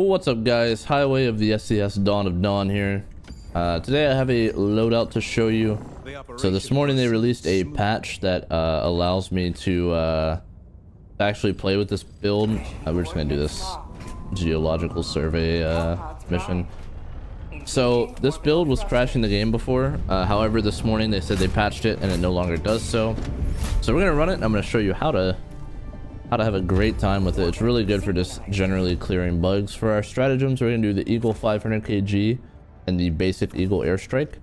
What's up guys? Highway of the SCS Dawn of Dawn here. Uh, today I have a loadout to show you. So this morning they released a patch that uh, allows me to uh, actually play with this build. Uh, we're just gonna do this geological survey uh, mission. So this build was crashing the game before. Uh, however, this morning they said they patched it and it no longer does so. So we're gonna run it and I'm gonna show you how to how to have a great time with it. It's really good for just generally clearing bugs. For our stratagems, we're gonna do the Eagle 500 kg and the basic Eagle airstrike.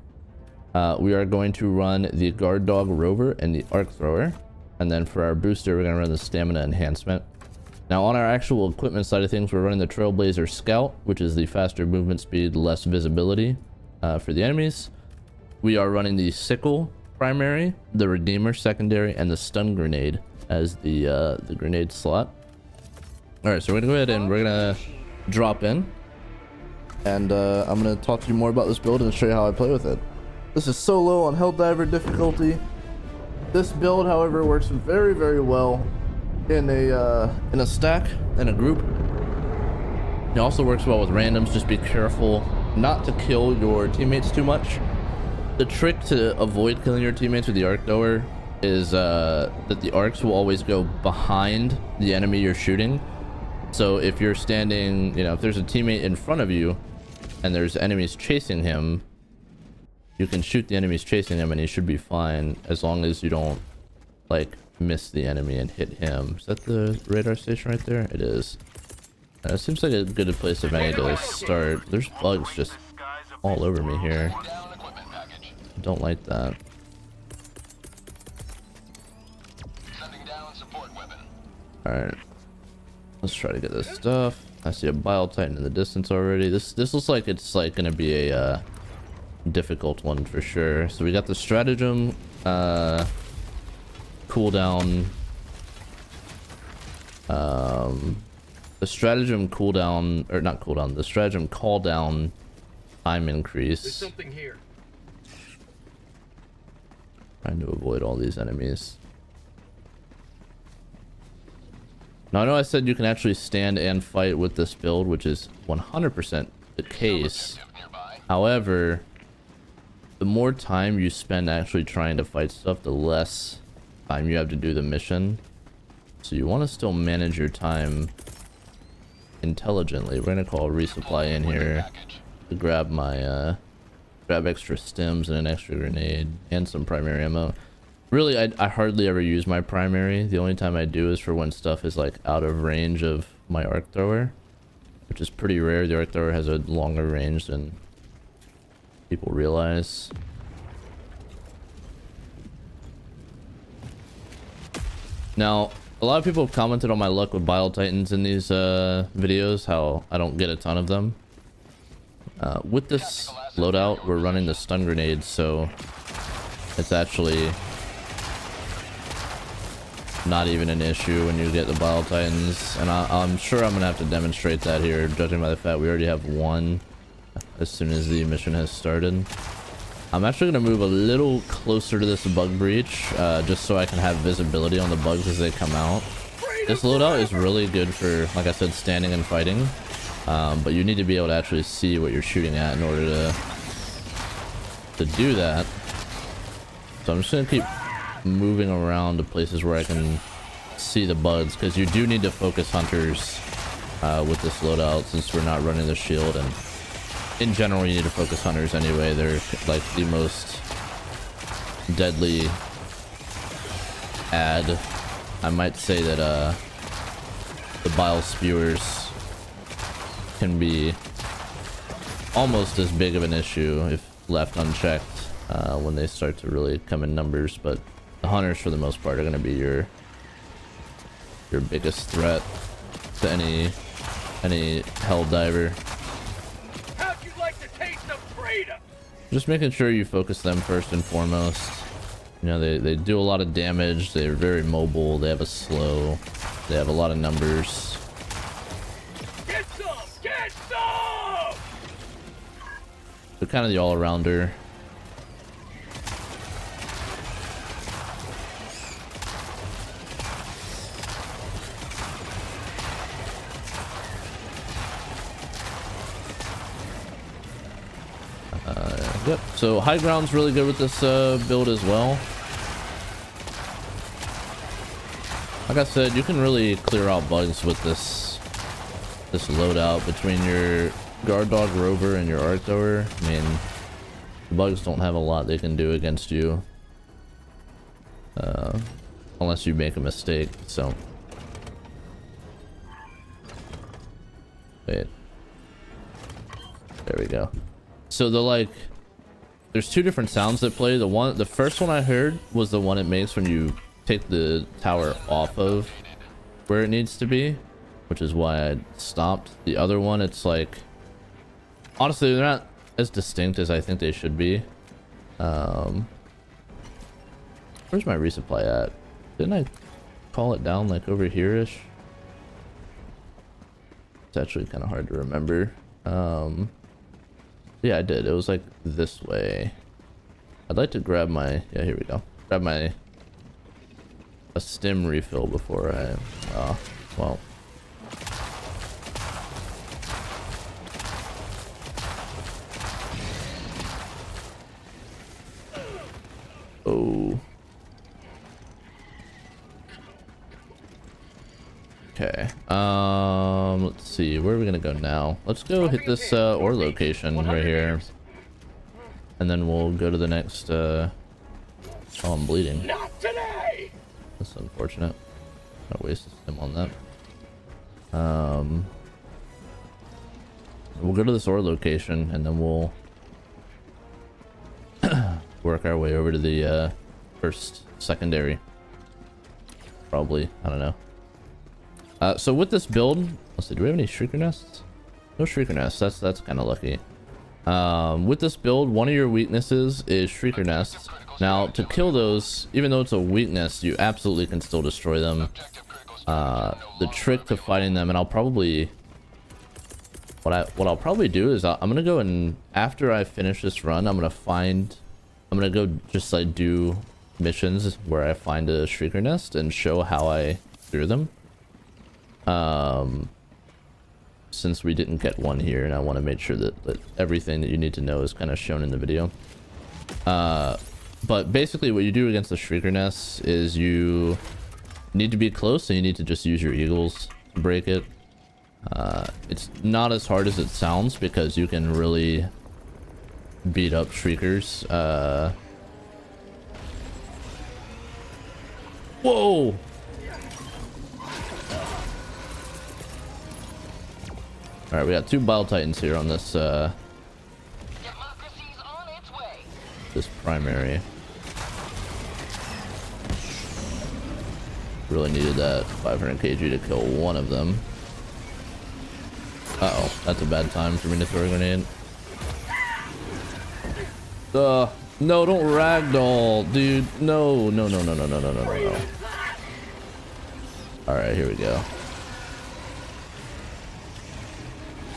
Uh, we are going to run the guard dog rover and the arc thrower. And then for our booster, we're gonna run the stamina enhancement. Now on our actual equipment side of things, we're running the Trailblazer Scout, which is the faster movement speed, less visibility uh, for the enemies. We are running the Sickle primary, the Redeemer secondary, and the Stun Grenade as the uh, the grenade slot. All right, so we're gonna go ahead and we're gonna drop in, and uh, I'm gonna talk to you more about this build and show you how I play with it. This is solo on Helldiver difficulty. This build, however, works very very well in a uh, in a stack in a group. It also works well with randoms. Just be careful not to kill your teammates too much. The trick to avoid killing your teammates with the arc thrower is uh, that the arcs will always go behind the enemy you're shooting. So if you're standing, you know, if there's a teammate in front of you and there's enemies chasing him, you can shoot the enemies chasing him and he should be fine as long as you don't like miss the enemy and hit him. Is that the radar station right there? It is. Uh, it seems like a good place of any to start. There's bugs just all over me here. I don't like that. Alright. Let's try to get this stuff. I see a Bile Titan in the distance already. This this looks like it's like gonna be a uh, difficult one for sure. So we got the stratagem uh, cooldown. Um, the stratagem cooldown or not cooldown. The stratagem call down time increase. There's something here. Trying to avoid all these enemies. Now I know I said you can actually stand and fight with this build, which is 100% the case. However, the more time you spend actually trying to fight stuff, the less time you have to do the mission. So you want to still manage your time intelligently. We're going to call resupply in here to grab my, uh, grab extra stims and an extra grenade and some primary ammo. Really, I, I hardly ever use my primary. The only time I do is for when stuff is like out of range of my arc thrower, which is pretty rare. The arc thrower has a longer range than people realize. Now, a lot of people have commented on my luck with Bile Titans in these uh, videos, how I don't get a ton of them. Uh, with this loadout, we're running the stun grenades, so it's actually not even an issue when you get the Bile Titans. And I, am sure I'm going to have to demonstrate that here, judging by the fact we already have one as soon as the mission has started. I'm actually going to move a little closer to this bug breach, uh, just so I can have visibility on the bugs as they come out. This loadout is really good for, like I said, standing and fighting. Um, but you need to be able to actually see what you're shooting at in order to to do that. So I'm just going to keep moving around to places where I can see the buds because you do need to focus hunters uh, with this loadout since we're not running the shield and in general you need to focus hunters anyway. They're like the most deadly ad. I might say that uh, the bile spewers can be almost as big of an issue if left unchecked uh, when they start to really come in numbers but the hunters, for the most part, are going to be your your biggest threat to any any hell diver. Like Just making sure you focus them first and foremost. You know, they, they do a lot of damage. They're very mobile. They have a slow. They have a lot of numbers. Get some! Get some! They're kind of the all-arounder. So high ground's really good with this uh, build as well. Like I said, you can really clear out bugs with this this loadout between your guard dog rover and your arc thrower. I mean, bugs don't have a lot they can do against you. Uh, unless you make a mistake, so. Wait. There we go. So the like, there's two different sounds that play. The one, the first one I heard was the one it makes when you take the tower off of where it needs to be, which is why I stopped. The other one, it's like, honestly, they're not as distinct as I think they should be. Um, where's my resupply at? Didn't I call it down like over here-ish? It's actually kind of hard to remember. Um, yeah, I did. It was like this way. I'd like to grab my, yeah, here we go. Grab my, a stim refill before I, uh, well, Oh. Okay. Um, let's see. Where are we gonna go now? Let's go hit this uh, ore location right here, and then we'll go to the next. Uh... Oh, I'm bleeding. Not today. That's unfortunate. I wasted him on that. Um, we'll go to this ore location, and then we'll work our way over to the uh, first secondary. Probably. I don't know. Uh, so with this build, let's see, do we have any shrieker nests? No shrieker nests. That's that's kind of lucky. Um, with this build, one of your weaknesses is shrieker nests. Now, to kill those, even though it's a weakness, you absolutely can still destroy them. Uh, the trick to fighting them, and I'll probably what I what I'll probably do is i am gonna go and after I finish this run, I'm gonna find I'm gonna go just like do missions where I find a shrieker nest and show how I threw them. Um, since we didn't get one here, and I want to make sure that, that everything that you need to know is kind of shown in the video. Uh, but basically, what you do against the shrieker nests is you need to be close, and you need to just use your eagles to break it. Uh, it's not as hard as it sounds because you can really beat up shriekers. Uh... Whoa! Alright, we got two Bile Titans here on this, uh... This primary. Really needed that 500 kg to kill one of them. Uh oh that's a bad time for me to throw a grenade. Uh, no, don't ragdoll, dude. No, no, no, no, no, no, no, no, no, no. Alright, here we go.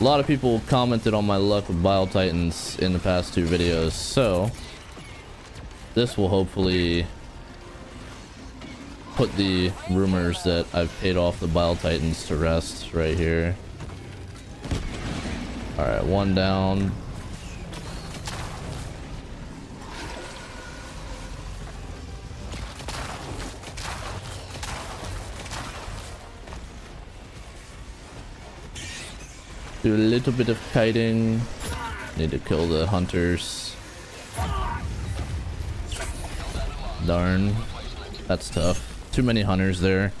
A lot of people commented on my luck with Bile Titans in the past two videos, so this will hopefully put the rumors that I've paid off the Bile Titans to rest right here. Alright, one down. Do a little bit of kiting. Need to kill the hunters. Darn. That's tough. Too many hunters there.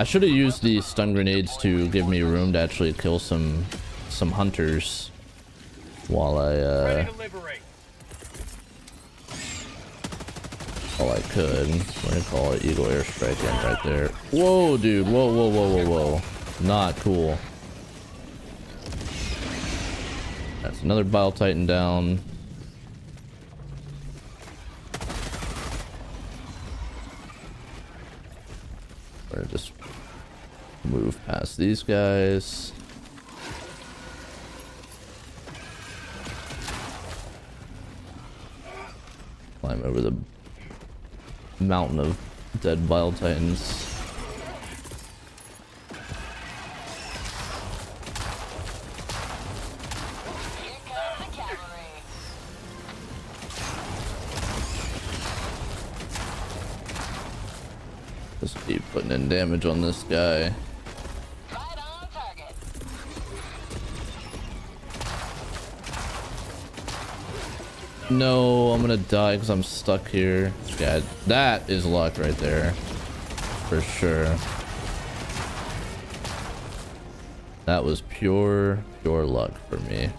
I should have used the stun grenades to give me room to actually kill some some hunters while I uh while I could. We're gonna call it Eagle Airstrike in right there. Whoa dude, whoa whoa whoa whoa whoa. Not cool. Another Bile Titan down. Or just move past these guys. Climb over the mountain of dead Bile Titans. In damage on this guy. No, I'm gonna die because I'm stuck here. Yeah, that is luck right there. For sure. That was pure, pure luck for me.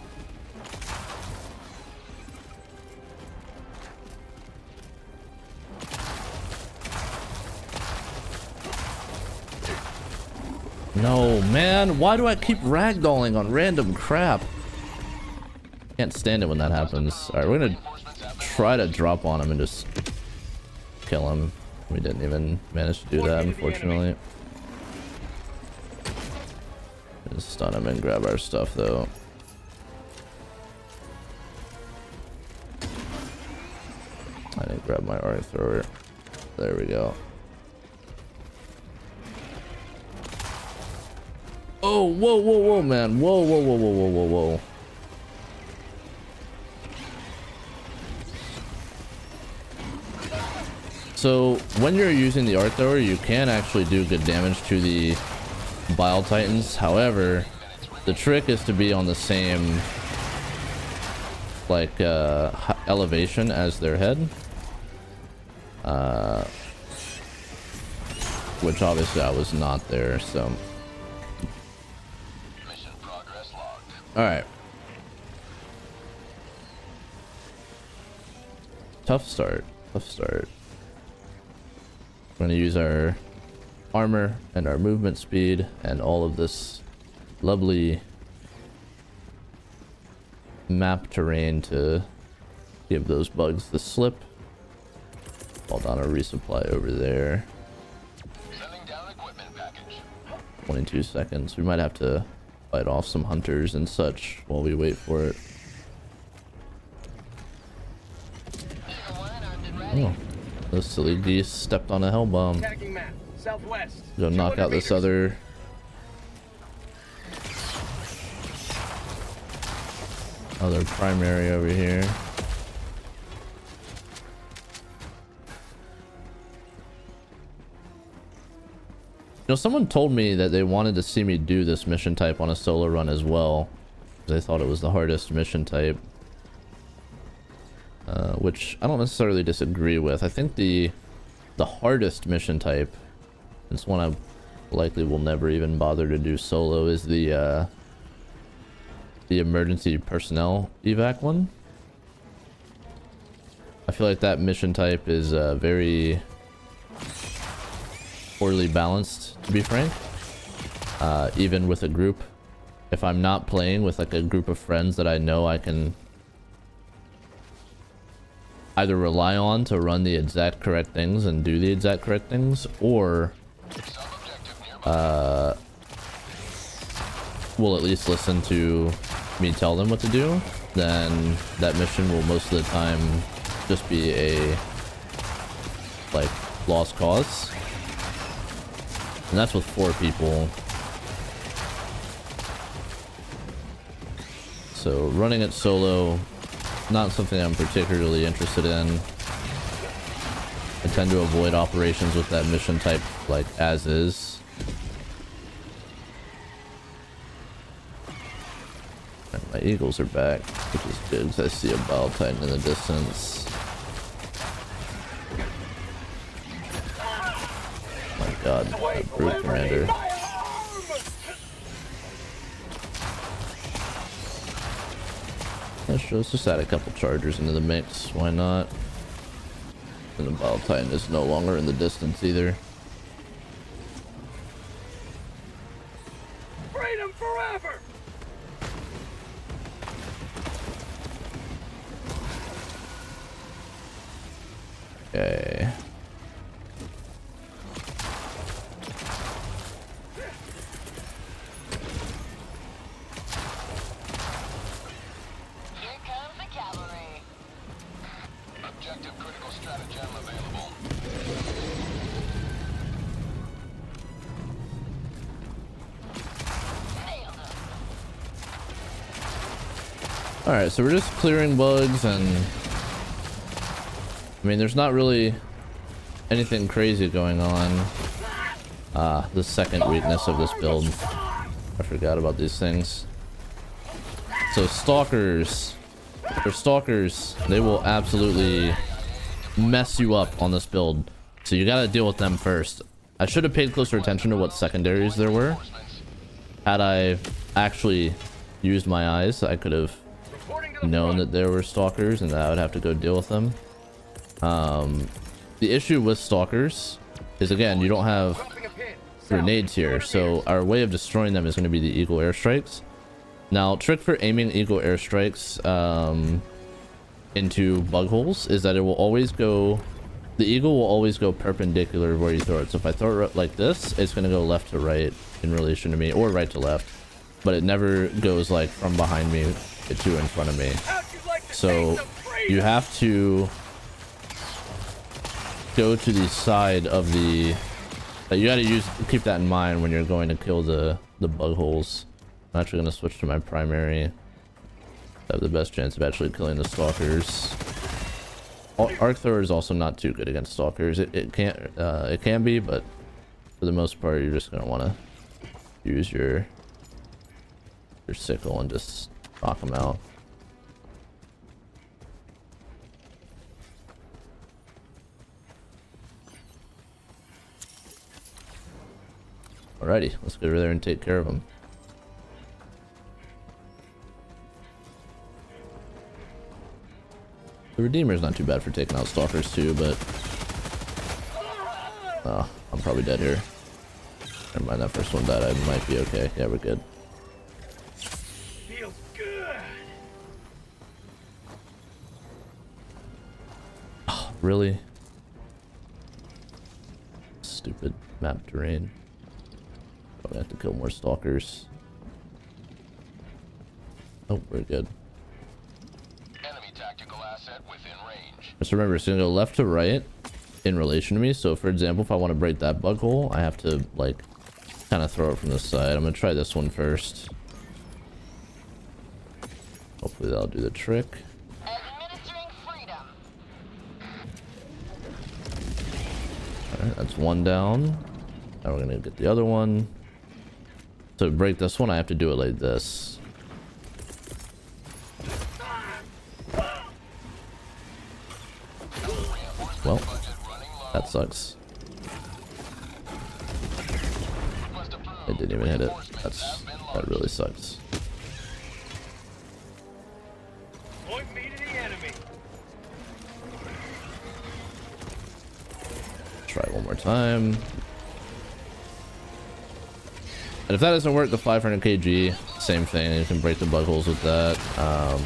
No, man. Why do I keep ragdolling on random crap? Can't stand it when that happens. Alright, we're gonna try to drop on him and just kill him. We didn't even manage to do that, unfortunately. Just stun him and grab our stuff, though. I didn't grab my arc thrower. There we go. Oh, whoa, whoa, whoa, man. Whoa, whoa, whoa, whoa, whoa, whoa, whoa. So when you're using the Arc Thrower, you can actually do good damage to the Bile Titans. However, the trick is to be on the same like uh, elevation as their head. Uh, which obviously I was not there, so. Alright. Tough start. Tough start. We're going to use our armor and our movement speed and all of this lovely map terrain to give those bugs the slip. Hold on a resupply over there. 22 seconds. We might have to fight off some hunters and such while we wait for it. Oh. Those silly geese stepped on a hell bomb. Go knock out this other. Other primary over here. Know, someone told me that they wanted to see me do this mission type on a solo run as well. They thought it was the hardest mission type. Uh, which I don't necessarily disagree with. I think the the hardest mission type, it's one I likely will never even bother to do solo, is the uh, the emergency personnel evac one. I feel like that mission type is uh, very poorly balanced, to be frank. Uh, even with a group. If I'm not playing with like a group of friends that I know I can either rely on to run the exact correct things and do the exact correct things, or uh, will at least listen to me tell them what to do, then that mission will most of the time just be a like lost cause. And that's with four people. So running it solo not something I'm particularly interested in. I tend to avoid operations with that mission type, like, as is. And my eagles are back, which is good, because I see a Bile Titan in the distance. Brute commander. Let's just add a couple chargers into the mix. Why not? And the Bile Titan is no longer in the distance either. So we're just clearing bugs and... I mean, there's not really anything crazy going on. Ah, the second weakness of this build. I forgot about these things. So stalkers, for stalkers, they will absolutely mess you up on this build. So you gotta deal with them first. I should have paid closer attention to what secondaries there were. Had I actually used my eyes, I could have known that there were stalkers and that I would have to go deal with them. Um, the issue with stalkers is again, you don't have grenades here, so our way of destroying them is going to be the eagle airstrikes. Now, trick for aiming eagle airstrikes um, into bug holes is that it will always go, the eagle will always go perpendicular where you throw it. So if I throw it like this, it's going to go left to right in relation to me, or right to left, but it never goes like from behind me to in front of me. So you have to go to the side of the you got to use keep that in mind when you're going to kill the the bug holes. I'm actually going to switch to my primary. I have the best chance of actually killing the stalkers. Arc thrower is also not too good against stalkers. It, it can't uh, it can be but for the most part you're just going to want to use your your sickle and just knock them out Alrighty, let's go over there and take care of them. The Redeemer's not too bad for taking out Stalkers too, but... Oh, I'm probably dead here. Never mind, that first one died. I might be okay. Yeah, we're good. Really? Stupid map terrain. I have to kill more stalkers. Oh, we're good. Enemy tactical asset within range. Just remember, it's gonna go left to right in relation to me. So, for example, if I want to break that bug hole, I have to like kind of throw it from the side. I'm gonna try this one first. Hopefully, that'll do the trick. Alright, that's one down. Now we're gonna get the other one. To break this one, I have to do it like this. Well, that sucks. It didn't even hit it. That's that really sucks. Time. And if that doesn't work, the 500 kg, same thing. You can break the bug holes with that. Um,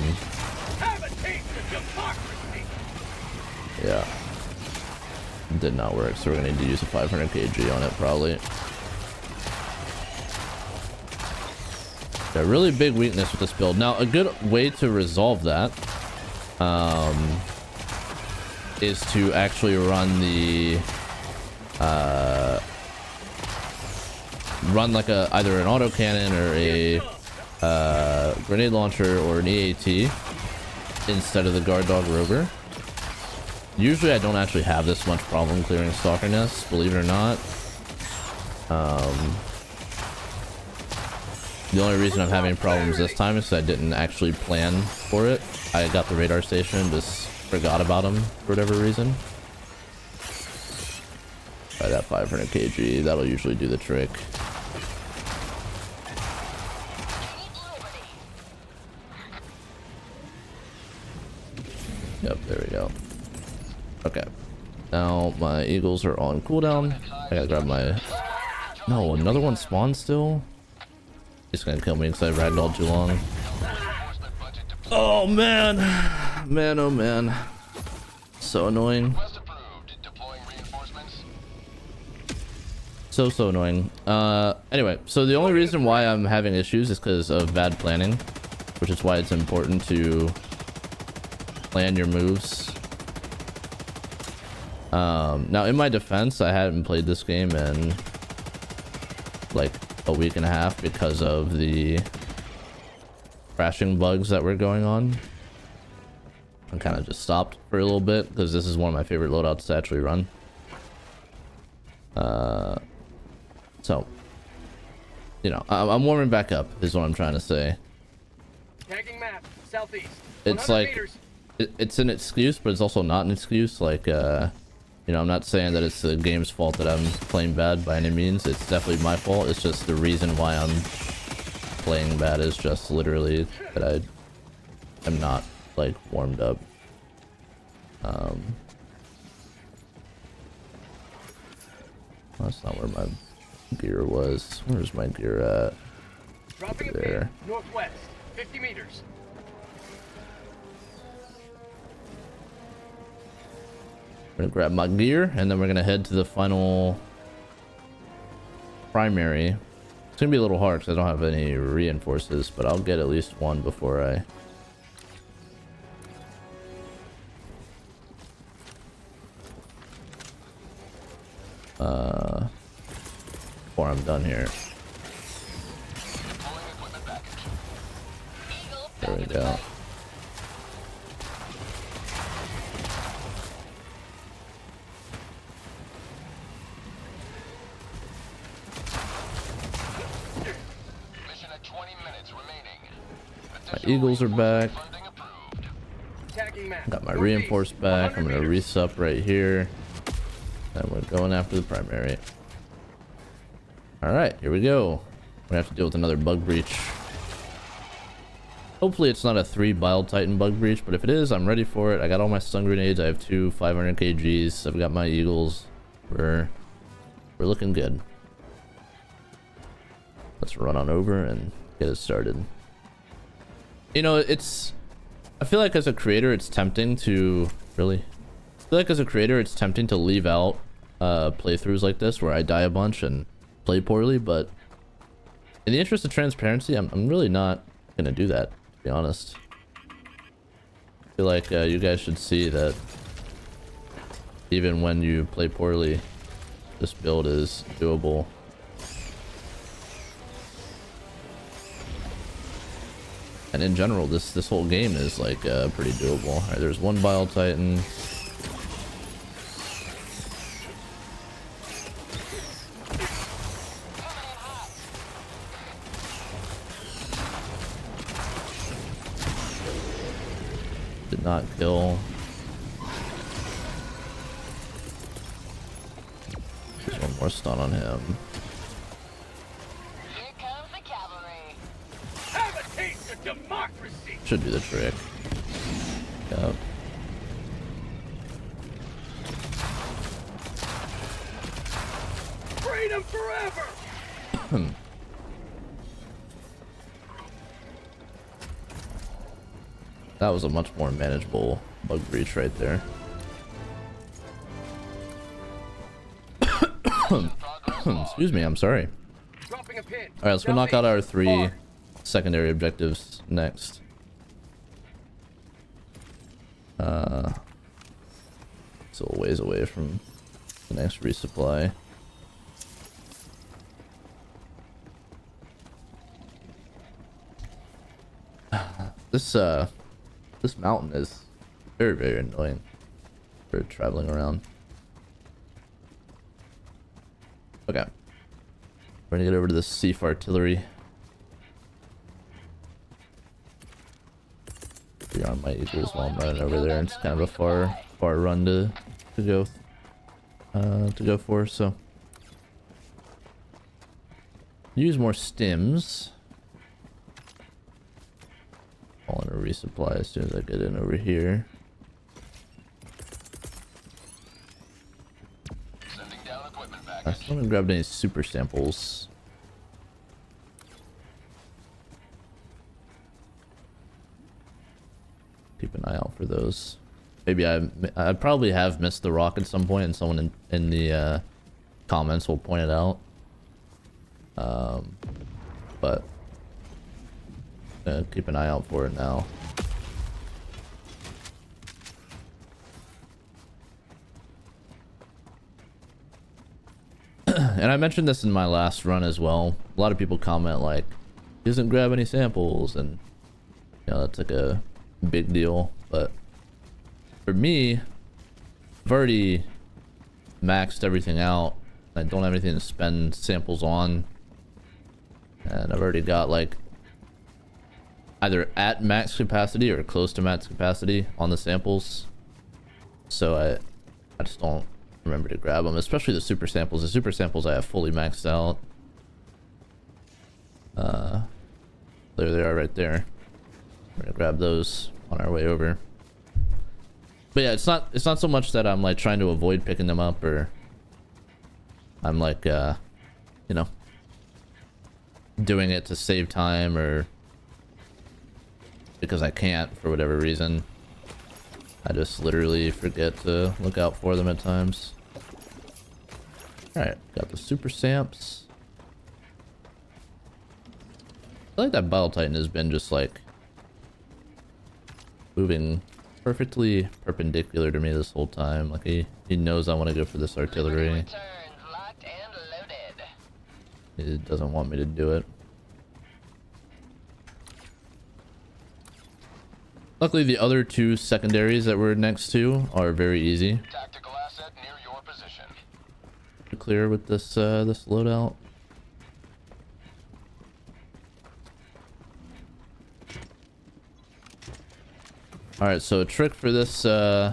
yeah. Did not work, so we're gonna need to use a 500 kg on it probably. A really big weakness with this build. Now, a good way to resolve that um, is to actually run the run like a either an autocannon or a uh, grenade launcher or an EAT instead of the guard dog rover. Usually I don't actually have this much problem clearing stalker nests, believe it or not. Um, the only reason I'm having problems this time is I didn't actually plan for it. I got the radar station just forgot about them for whatever reason. Try that 500 kg, that'll usually do the trick. Yep, there we go. Okay. Now my eagles are on cooldown. I gotta grab my... No, another one spawned still? He's gonna kill me because I ragdolled too long. Oh man! Man, oh man. So annoying. So, so annoying. Uh, anyway, so the only reason why I'm having issues is because of bad planning, which is why it's important to plan your moves. Um, now, in my defense, I hadn't played this game in like a week and a half because of the crashing bugs that were going on. I kind of just stopped for a little bit because this is one of my favorite loadouts to actually run. Uh, So, you know, I'm, I'm warming back up is what I'm trying to say. Tagging map, southeast. It's like, it, it's an excuse, but it's also not an excuse. Like, uh, you know, I'm not saying that it's the game's fault that I'm playing bad by any means. It's definitely my fault. It's just the reason why I'm playing bad is just literally that I am not, like, warmed up. Um, that's not where my gear was. Where's my gear at? Dropping there. northwest, 50 meters. Gonna grab my gear and then we're gonna head to the final primary. It's gonna be a little hard because I don't have any reinforces, but I'll get at least one before I uh before I'm done here. There we go. My Eagles are back. Got my reinforced back. I'm gonna resup right here. And we're going after the primary. Alright, here we go. We have to deal with another bug breach. Hopefully it's not a three Bile Titan bug breach, but if it is, I'm ready for it. I got all my stun grenades. I have two 500 kgs. I've got my eagles. We're we're looking good. Let's run on over and get it started. You know, it's I feel like as a creator, it's tempting to really. I feel like as a creator, it's tempting to leave out uh, playthroughs like this where I die a bunch and play poorly, but in the interest of transparency, I'm, I'm really not gonna do that to be honest. I feel like uh, you guys should see that even when you play poorly, this build is doable. And in general, this this whole game is like uh, pretty doable. There's one Bile Titan, Did not kill. There's one more stun on him. Should do the trick. Yep. Freedom forever. Hmm. That was a much more manageable bug breach right there. Excuse me, I'm sorry. Alright, let's go knock out our three secondary objectives next. Uh, so a ways away from the next resupply. this uh this mountain is very, very annoying for traveling around. Okay. We're gonna get over to the SEAF artillery. Be on my eagles while I'm running over there. It's kind of a far, far run to, to go, uh, to go for. So use more stims. I want to resupply as soon as I get in over here. I still haven't grabbed any super samples. Keep an eye out for those. Maybe I I probably have missed the rock at some point, and someone in in the uh, comments will point it out. Um, but uh, keep an eye out for it now. and I mentioned this in my last run as well. A lot of people comment like, doesn't grab any samples, and you know that's like a big deal. But for me, I've already maxed everything out I don't have anything to spend samples on. And I've already got like either at max capacity or close to max capacity on the samples. So I, I just don't remember to grab them, especially the super samples. The super samples I have fully maxed out. Uh, there they are right there. We're gonna grab those on our way over. But yeah, it's not it's not so much that I'm like trying to avoid picking them up or I'm like uh you know doing it to save time or because I can't for whatever reason. I just literally forget to look out for them at times. Alright, got the super samps. I feel like that Bile Titan has been just like moving perfectly perpendicular to me this whole time. Like he, he knows I want to go for this artillery. He doesn't want me to do it. Luckily, the other two secondaries that we're next to are very easy to clear with this uh, this loadout. Alright, so a trick for this, uh,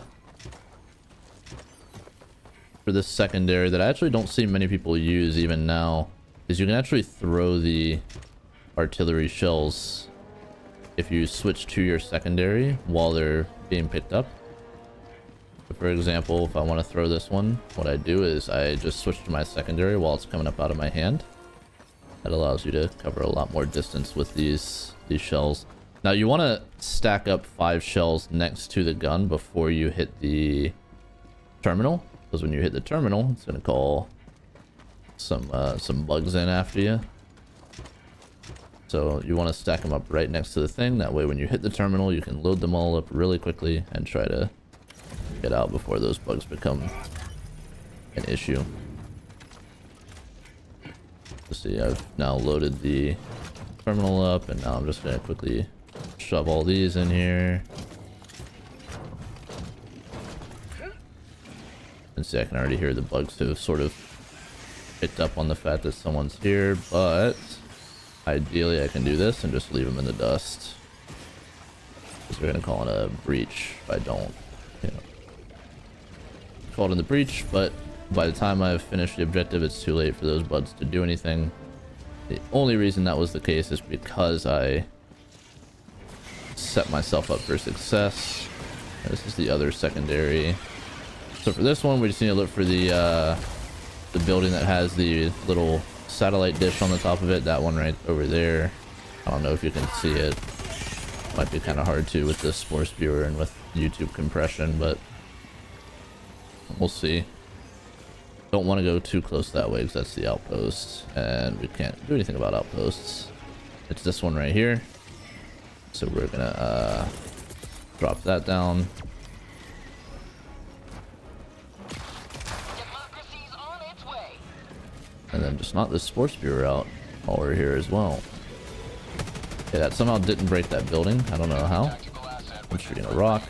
for this secondary that I actually don't see many people use even now is you can actually throw the artillery shells if you switch to your secondary while they're being picked up. For example, if I want to throw this one, what I do is I just switch to my secondary while it's coming up out of my hand. That allows you to cover a lot more distance with these these shells. Now you want to stack up five shells next to the gun before you hit the terminal. Because when you hit the terminal, it's going to call some uh, some bugs in after you. So you want to stack them up right next to the thing. That way when you hit the terminal, you can load them all up really quickly and try to get out before those bugs become an issue. Let's see, I've now loaded the terminal up and now I'm just going to quickly shove all these in here. And see, I can already hear the bugs who have sort of picked up on the fact that someone's here, but ideally I can do this and just leave them in the dust. Because we're going to call it a breach if I don't, you know. Call it in the breach, but by the time I've finished the objective, it's too late for those buds to do anything. The only reason that was the case is because I set myself up for success. This is the other secondary. So for this one, we just need to look for the uh, the building that has the little satellite dish on the top of it. That one right over there. I don't know if you can see it. Might be kind of hard to with this spore Spewer and with YouTube compression, but we'll see. Don't want to go too close that way because that's the outpost, and we can't do anything about outposts. It's this one right here. So we're gonna uh, drop that down. And then just knock this spore spewer out while we're here as well. Okay, that somehow didn't break that building. I don't know how. I'm shooting a rock.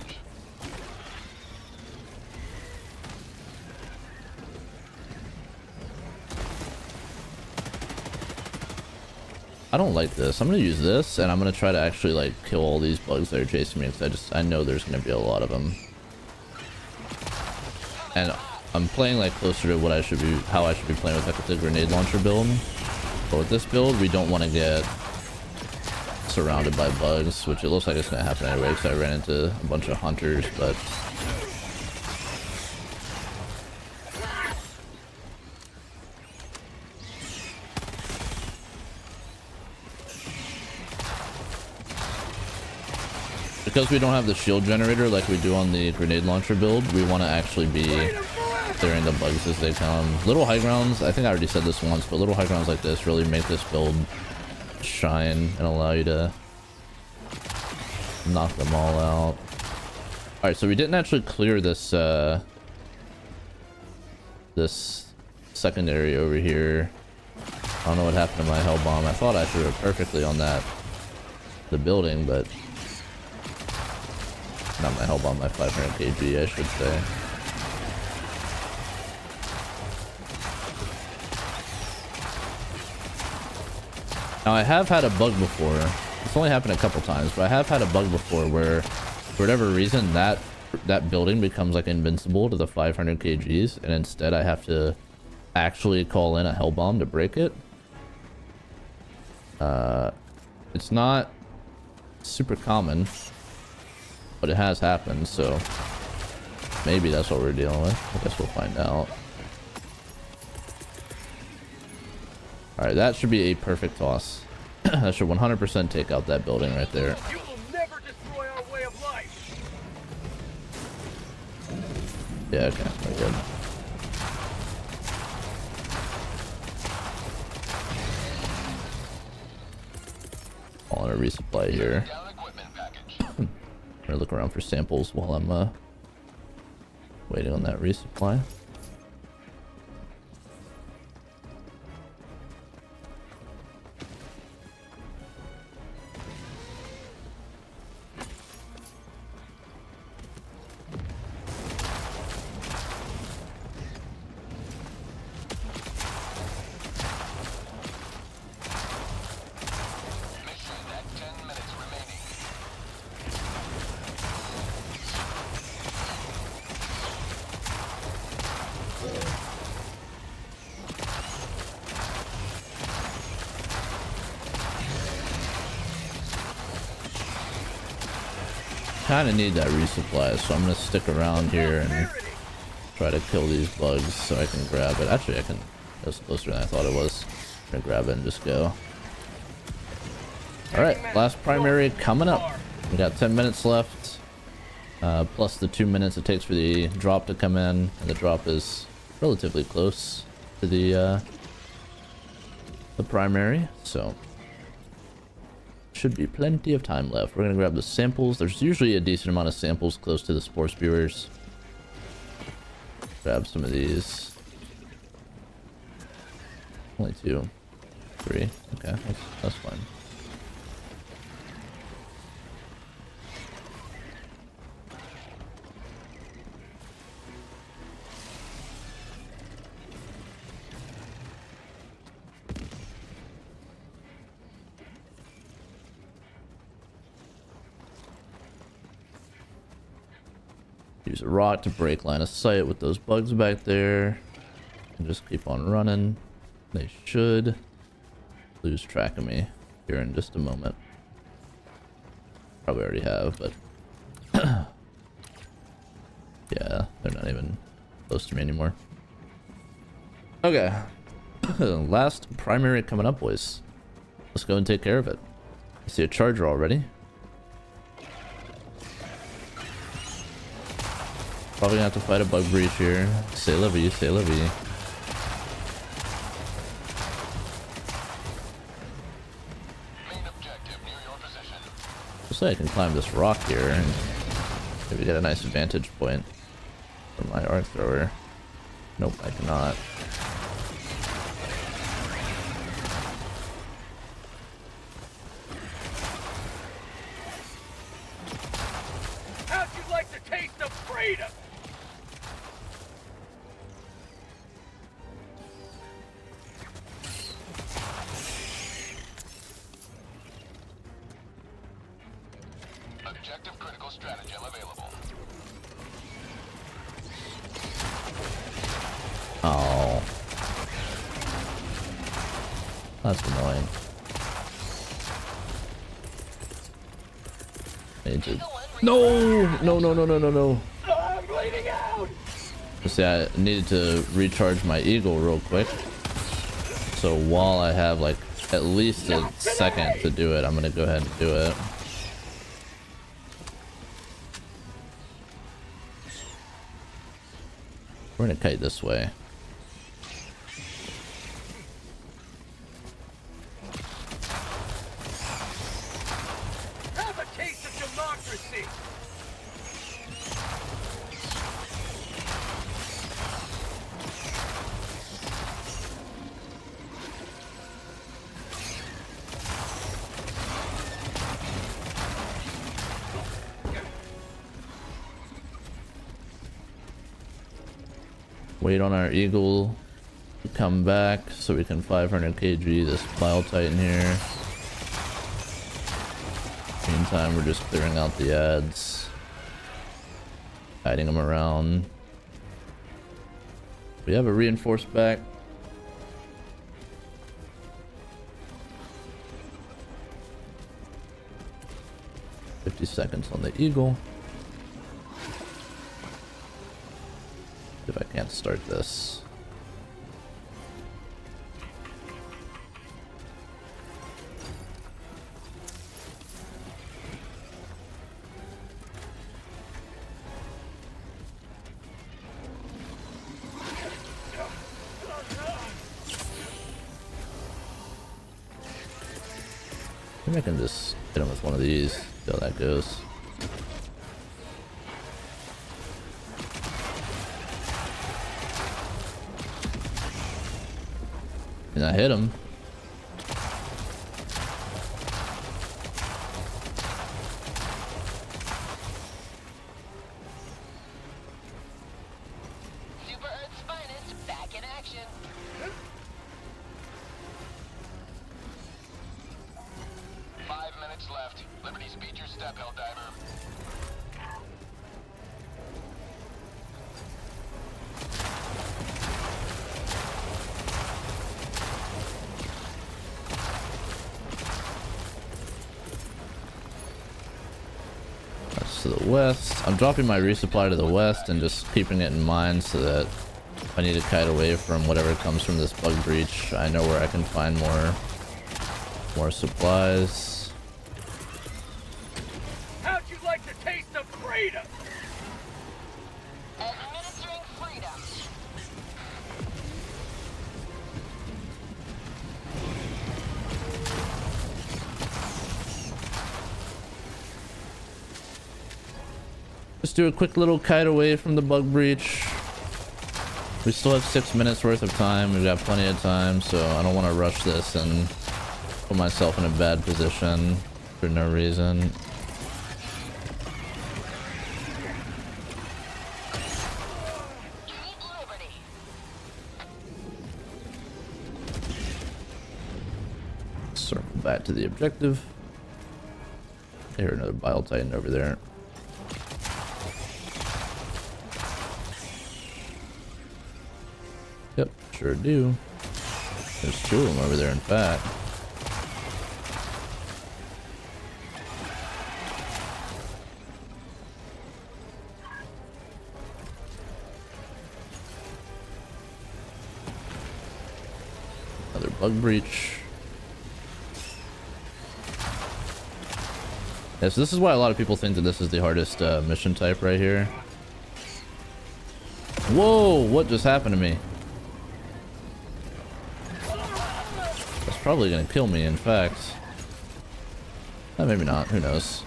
I don't like this. I'm gonna use this, and I'm gonna try to actually like kill all these bugs that are chasing me because I just I know there's gonna be a lot of them. And I'm playing like closer to what I should be, how I should be playing with like the grenade launcher build. But with this build, we don't want to get surrounded by bugs, which it looks like it's gonna happen anyway because I ran into a bunch of hunters, but Because we don't have the shield generator like we do on the grenade launcher build, we want to actually be clearing the bugs as they come. Little high grounds, I think I already said this once, but little high grounds like this really make this build shine and allow you to knock them all out. Alright, so we didn't actually clear this, uh, this secondary over here. I don't know what happened to my hell bomb. I thought I threw it perfectly on that, the building, but not my hellbomb, my 500 kg, I should say. Now I have had a bug before. It's only happened a couple times, but I have had a bug before where, for whatever reason, that that building becomes like invincible to the 500 kgs, and instead I have to actually call in a hell bomb to break it. Uh, it's not super common but it has happened, so maybe that's what we're dealing with. I guess we'll find out. Alright, that should be a perfect toss. that should 100% take out that building right there. You will never destroy our way of life. Yeah, okay, very good. All in a resupply here. Gonna look around for samples while I'm uh, waiting on that resupply. Need that resupply, so I'm gonna stick around here and try to kill these bugs so I can grab it. Actually, I can. That's closer than I thought it was. I'm gonna grab it and just go. All right, last primary coming up. We got 10 minutes left, uh, plus the two minutes it takes for the drop to come in, and the drop is relatively close to the uh, the primary, so should be plenty of time left. We're gonna grab the samples. There's usually a decent amount of samples close to the spore spewers. Grab some of these. Only two. Three. Okay, that's, that's fine. Rock to break line of sight with those bugs back there. And just keep on running. They should lose track of me here in just a moment. Probably already have, but... yeah, they're not even close to me anymore. Okay. Last primary coming up, boys. Let's go and take care of it. I see a charger already. Probably gonna have to fight a bug breach here. Say la vie, say la vie. Looks like I can climb this rock here and maybe get a nice vantage point for my arc thrower. Nope, I cannot. Objective critical stratagem available. Oh. That's annoying. To... No! No, no, no, no, no, no. I'm bleeding out. See, I needed to recharge my eagle real quick. So while I have like at least a second to do it, I'm gonna go ahead and do it. Kite this way. Our eagle come back so we can 500 kg this Bile Titan here. Meantime, we're just clearing out the ads. Hiding them around. We have a reinforced back. Fifty seconds on the eagle. Can't start this. I can just hit him with one of these. See how that goes. And I hit him. Dropping my resupply to the west and just keeping it in mind so that if I need to kite away from whatever comes from this bug breach, I know where I can find more more supplies. How'd you like the taste of freedom? Do a quick little kite away from the bug breach. We still have six minutes worth of time. We've got plenty of time, so I don't want to rush this and put myself in a bad position for no reason. Circle back to the objective. Hear another Bile Titan over there. Sure do. There's two of them over there, in fact. Another bug breach. Yeah, so this is why a lot of people think that this is the hardest uh, mission type right here. Whoa, what just happened to me? Probably gonna kill me, in fact. Uh, maybe not, who knows.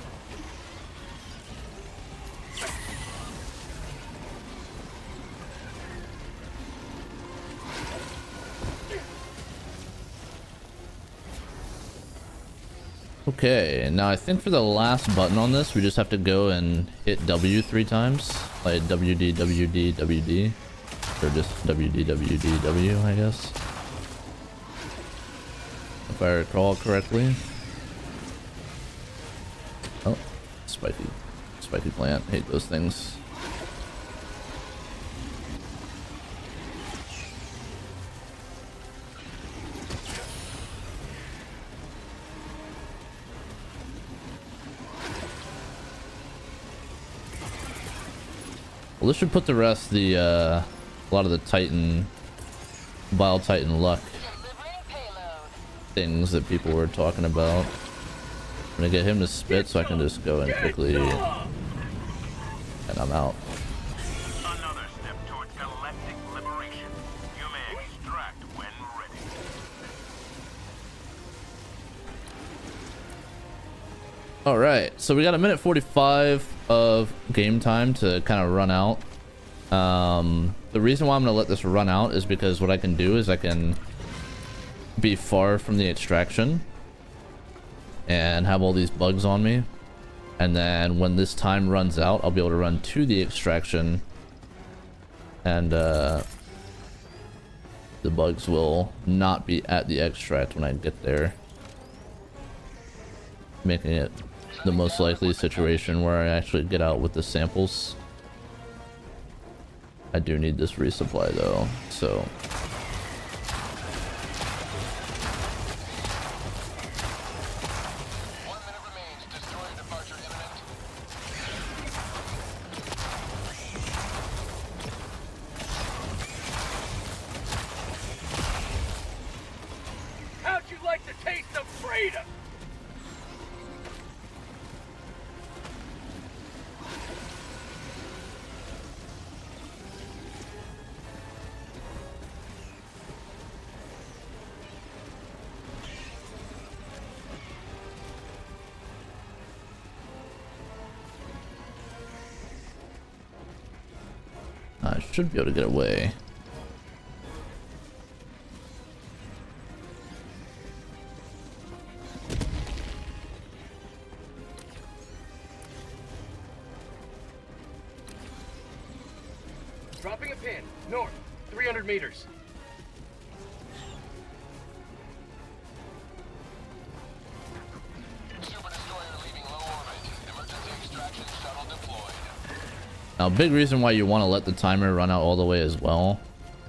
Okay, now I think for the last button on this, we just have to go and hit W three times. Like WD, WD, WD. Or just WD, WD, W, I guess. If I recall correctly. Oh, spiky. Spiky plant. Hate those things. Well, this should put to rest the, uh, a lot of the Titan, Bile Titan luck. Things that people were talking about. I'm gonna get him to spit so I can just go in quickly and I'm out. Another step towards galactic liberation. You may extract when ready. All right, so we got a minute 45 of game time to kind of run out. Um, the reason why I'm gonna let this run out is because what I can do is I can be far from the extraction and have all these bugs on me. And then when this time runs out, I'll be able to run to the extraction and uh, the bugs will not be at the extract when I get there. Making it the most likely situation where I actually get out with the samples. I do need this resupply though, so be able to get away. Now, big reason why you want to let the timer run out all the way as well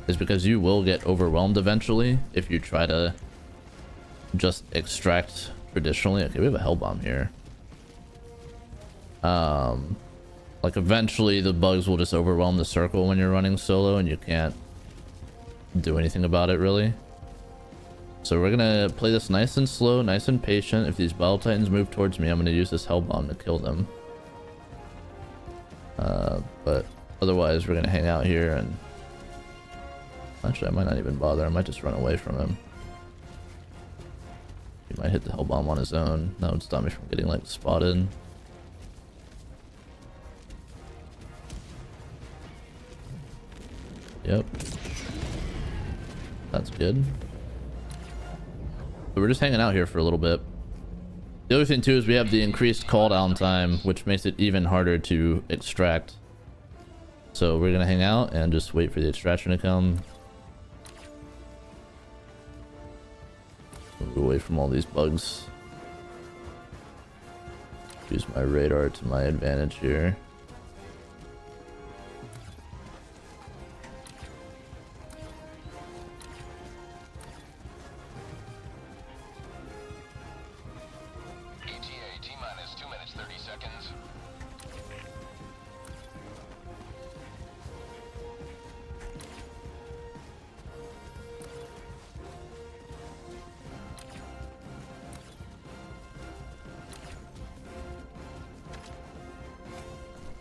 is because you will get overwhelmed eventually if you try to just extract traditionally. Okay, we have a hell bomb here. Um, like eventually the bugs will just overwhelm the circle when you're running solo and you can't do anything about it really. So we're gonna play this nice and slow, nice and patient. If these Bile Titans move towards me, I'm gonna use this hell bomb to kill them. Uh, but otherwise we're gonna hang out here and actually I might not even bother. I might just run away from him. He might hit the hell bomb on his own. That would stop me from getting like spotted. Yep. That's good. But we're just hanging out here for a little bit. The other thing too is we have the increased cooldown time, which makes it even harder to extract. So we're gonna hang out and just wait for the extraction to come. Move away from all these bugs. Use my radar to my advantage here.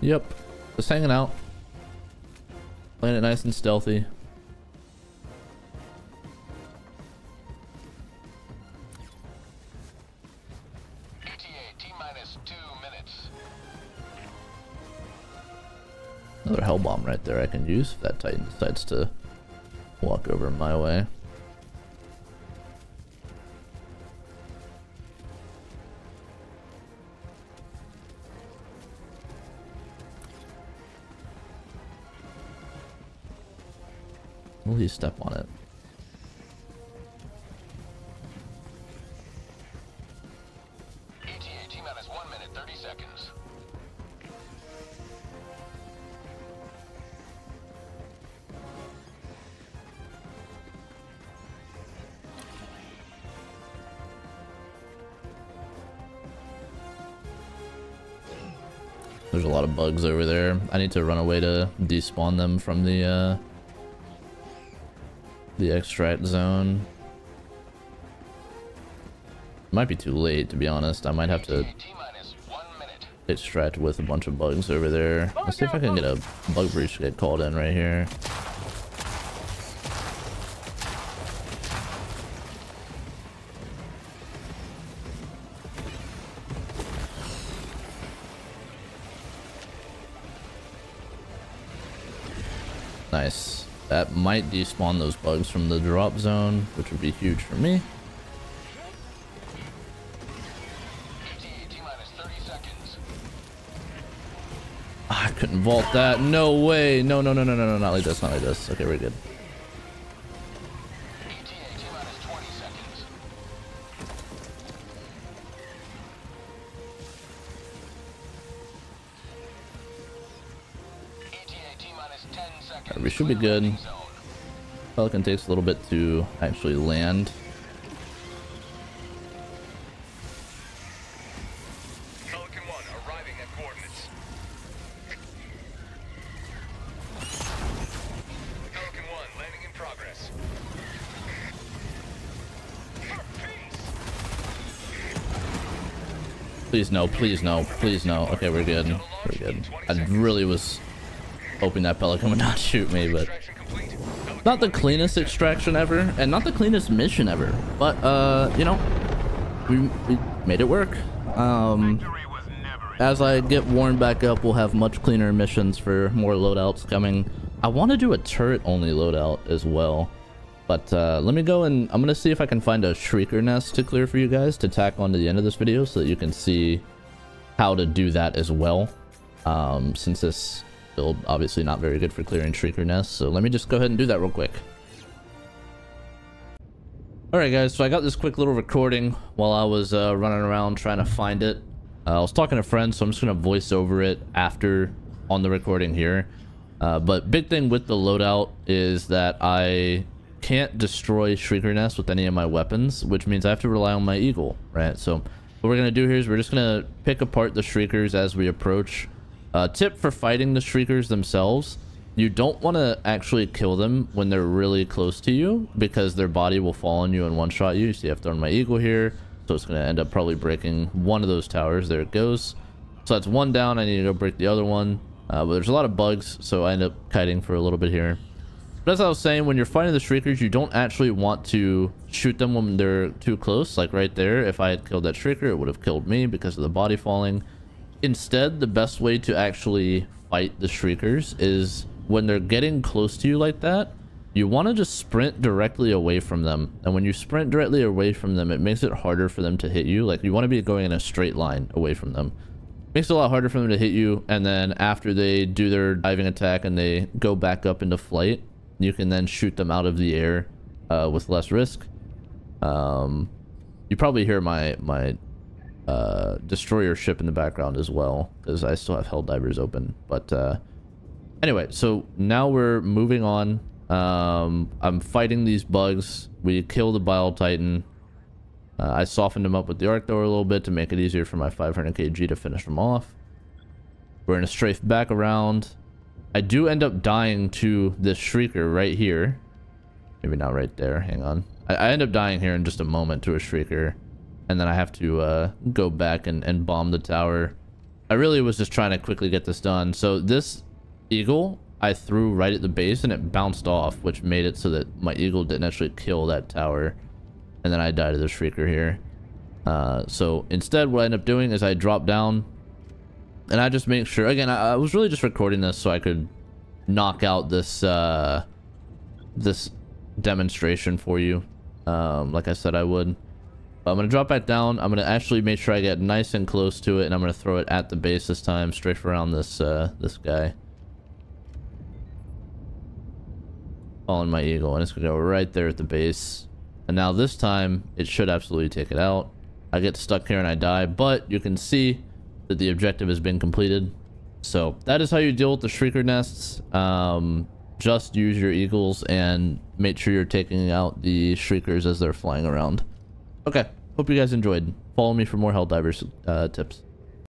Yep. Just hanging out. Playing it nice and stealthy. ETA T minus 2 minutes. Another hell bomb right there I can use if that titan decides to walk over my way. Step on it? ETA T minus 1 minute 30 seconds. There's a lot of bugs over there. I need to run away to despawn them from the uh, the extract zone. Might be too late to be honest. I might have to ETA T minus 1 minute. extract with a bunch of bugs over there. Let's see if I can get a bug breach to get called in right here. Nice. That might despawn those bugs from the drop zone, which would be huge for me. ETA T minus 30 seconds. Ah, I couldn't vault that. No way. No, no, no, no, no, no. Not like this. Not like this. Okay, we're good. Be good. Pelican takes a little bit to actually land. Pelican 1 arriving at coordinates. Pelican 1 landing in progress. Please no, please no, please no. Okay, we're good. We're good. I really was hoping that Pelican would not shoot me, but not the cleanest extraction ever, and not the cleanest mission ever. But uh, you know, we, we made it work. Um, as I get warmed back up, we'll have much cleaner missions for more loadouts coming. I want to do a turret-only loadout as well. But uh, let me go and I'm going to see if I can find a Shrieker nest to clear for you guys to tack onto the end of this video so that you can see how to do that as well. Um, since this build obviously not very good for clearing Shrieker nests. So let me just go ahead and do that real quick. Alright guys, so I got this quick little recording while I was uh, running around trying to find it. Uh, I was talking to friends, so I'm just going to voice over it after on the recording here. Uh, but big thing with the loadout is that I can't destroy Shrieker Nest with any of my weapons, which means I have to rely on my Eagle, right? So what we're going to do here is we're just going to pick apart the Shriekers as we approach. Uh, tip for fighting the Shriekers themselves, you don't want to actually kill them when they're really close to you because their body will fall on you and one-shot you. See, I've thrown my Eagle here, so it's going to end up probably breaking one of those towers. There it goes. So that's one down. I need to go break the other one. Uh, but there's a lot of bugs, so I end up kiting for a little bit here. But as I was saying, when you're fighting the Shriekers, you don't actually want to shoot them when they're too close. Like right there, if I had killed that Shrieker, it would have killed me because of the body falling. Instead, the best way to actually fight the Shriekers is when they're getting close to you like that, you want to just sprint directly away from them. And when you sprint directly away from them, it makes it harder for them to hit you. Like you want to be going in a straight line away from them. Makes it a lot harder for them to hit you. And then after they do their diving attack and they go back up into flight, you can then shoot them out of the air uh, with less risk. Um, you probably hear my my uh, destroyer ship in the background as well because I still have Helldivers open. But uh, anyway, so now we're moving on. Um, I'm fighting these bugs. We kill the Bile Titan. Uh, I softened him up with the Arc Thrower a little bit to make it easier for my 500 kg to finish him off. We're gonna strafe back around. I do end up dying to this Shrieker right here. Maybe not right there. Hang on. I, I end up dying here in just a moment to a Shrieker. And then I have to uh, go back and, and bomb the tower. I really was just trying to quickly get this done. So this Eagle, I threw right at the base and it bounced off, which made it so that my Eagle didn't actually kill that tower. And then I died to the Shrieker here. Uh, so instead, what I end up doing is I drop down and I just make sure again I, I, was really just recording this so I could knock out this uh this demonstration for you um like I said I would but I'm gonna drop back down I'm gonna actually make sure I get nice and close to it and I'm gonna throw it at the base this time strafe around this uh this guy following my eagle and it's gonna go right there at the base and now this time it should absolutely take it out I get stuck here and I die but you can see that the objective has been completed. So that is how you deal with the Shrieker nests. Um, just use your eagles and make sure you're taking out the Shriekers as they're flying around. Okay, hope you guys enjoyed. Follow me for more Helldivers uh, tips.